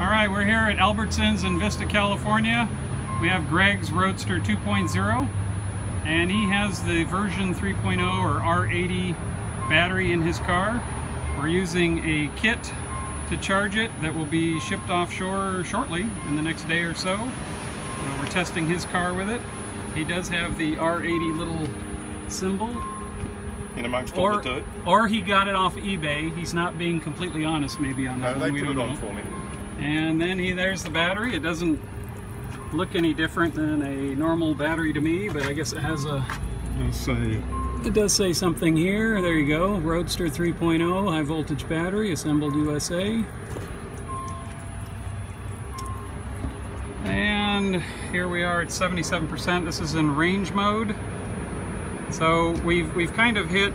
All right, we're here at Albertsons in Vista, California. We have Greg's Roadster 2.0, and he has the version 3.0 or R80 battery in his car. We're using a kit to charge it that will be shipped offshore shortly in the next day or so. Uh, we're testing his car with it. He does have the R80 little symbol in amongst all or, the dirt. or he got it off eBay. He's not being completely honest maybe on that No, one. they We put it on know. for me. And then he, there's the battery. It doesn't look any different than a normal battery to me, but I guess it has a, say it does say something here. There you go. Roadster 3.0 high voltage battery, assembled USA. And here we are at 77%. This is in range mode. So we've, we've kind of hit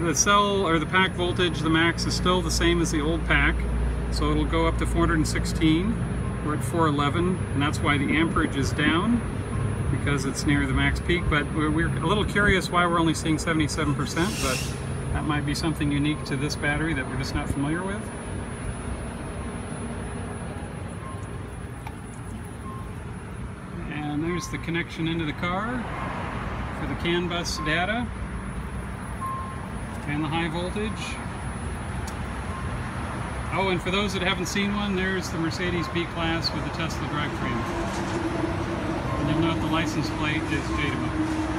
the cell or the pack voltage, the max is still the same as the old pack. So it'll go up to 416. We're at 411, and that's why the amperage is down because it's near the max peak. But we're, we're a little curious why we're only seeing 77%, but that might be something unique to this battery that we're just not familiar with. And there's the connection into the car for the CAN bus data and the high voltage. Oh, and for those that haven't seen one, there's the Mercedes B-Class with the Tesla drivetrain. And you'll note the license plate is Motors.